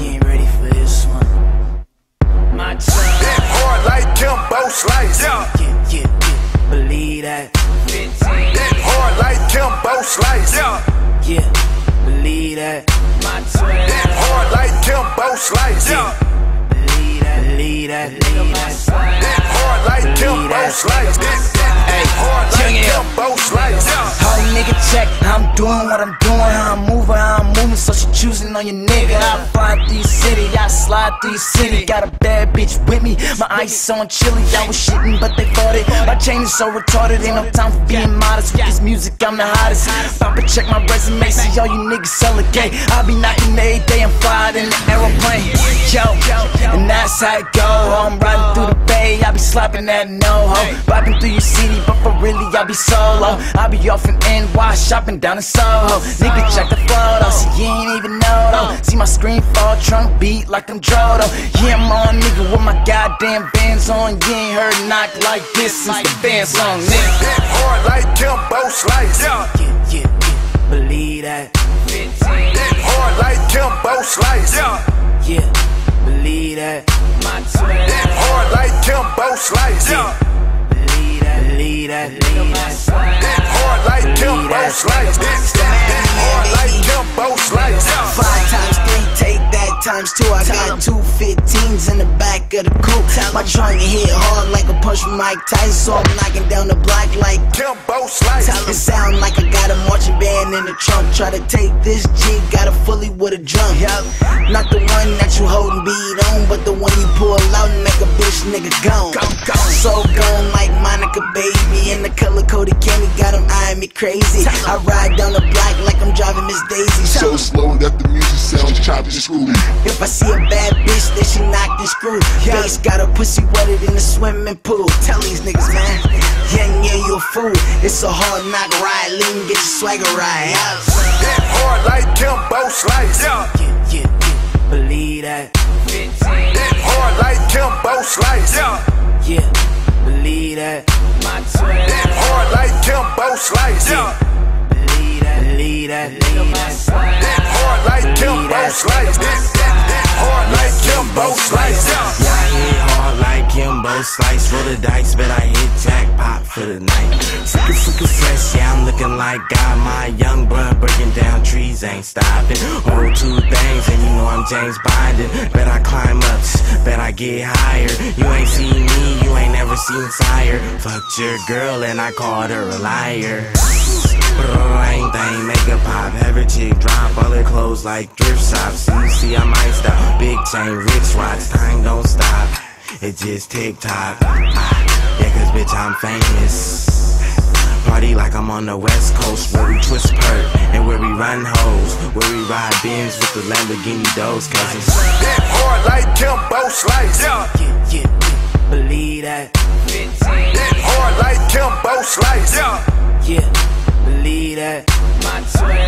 You ain't ready for this one. My time. Hit hard like Kimbo Slice. Yeah. Yeah, yeah, yeah. Believe that. 15. Hit hard like Kimbo Slice. Yeah. Yeah. Believe that. My time. Hit hard like Kimbo Slice. Yeah. Believe that. Believe that. Believe that. Hit hard like Kimbo Slice. Hit hard like Kimbo Slice. Whole nigga check. I'm doing what I'm doing. How I'm moving choosing on your nigga. I fly through city, I slide through city. Got a bad bitch with me, my ice on chilly. I was shitting, but they fought it. My chain is so retarded, ain't no time for being modest. With this music, I'm the hottest. Papa check my resume, see all you niggas sell a gay. I be knocking every day, I'm flying in the that's how it go. I'm riding through the bay, I be slapping that no ho. Vibing through your city, but for really, I be solo. I be off in NY, shopping down in Soho. Nigga, check the photo, see you ain't even know though. See my screen fall, trunk beat like I'm Drodo. Yeah, I'm on nigga with my goddamn bands on. You ain't heard knock like this since the band song, nigga. Hit hard like Kimbo Slice. Yeah, yeah, yeah. Believe that. Hit hard like Kimbo Slice. Yeah, Yeah, believe that. Hit hard like Kimbo Slice. Believe that. Believe that. Believe that. Hit hard like Kimbo Slice. Hit hard like Kimbo Slice. Five times three, take that times two. I got two 15s in the back of the coupe. My trunk hit hard like a punch from Mike Tyson. So I'm knocking down the block like Kimbo Slice. It sound like I got a marching band in the trunk. Try to take this G, got a fully with a drum. Not the one that you holding beat on, but the one you pull out and make a bitch nigga gone. So gone like Monica baby, in the color coded candy got 'em eyeing me crazy. I ride down the block like I'm driving Miss Daisy. So slow that the music sounds choppy and screwy. If I see a bad bitch, then she knocked and screwed. Face got a pussy wetter in the swimming pool. Tell these niggas, man. Yeah, yeah, you a fool. It's a hard knock ride. Lean, get your swagger right. Hit hard like Kimbo Slice. Yeah, yeah, yeah. Believe that. Hit hard like Kimbo Slice. Yeah, yeah. believe that. Hit hard like Kimbo Slice. That. Believe that. Believe that. Hit hard like Kimbo Slice. Hit hard like Kimbo Slice. Yeah, I hit hard like Kimbo Slice. Roll the dice, but I hit jackpot for the night. Super, super fresh, yeah, I'm looking like God. My young bruh breaking down trees ain't stopping. Hold two things, and you know I'm James Binding. Bet I climb up, bet I get higher. You ain't seen me, you ain't never seen sire. Fucked your girl, and I called her a liar. Bang make it pop. Every chick drop all her clothes like thrift shops. You see, I'm iced out. Big chain, rich watch, time don't stop. It just tick tock. Ah, yeah, cause bitch, I'm famous. Party like I'm on the west coast where we twist perk and where we run hoes. Where we ride bins with the Lamborghini doors, cause it's Hit hard like Kimbo Slice. Yeah, yeah, yeah. Believe that. Hit hard like Kimbo Slice. Yeah, believe that.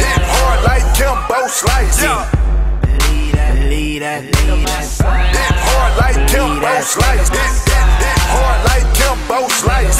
Hit hard like Kimbo Slice. Believe that. Believe that. Believe that. Hit hard like Kimbo Slice. Hit hard like Kimbo Slice.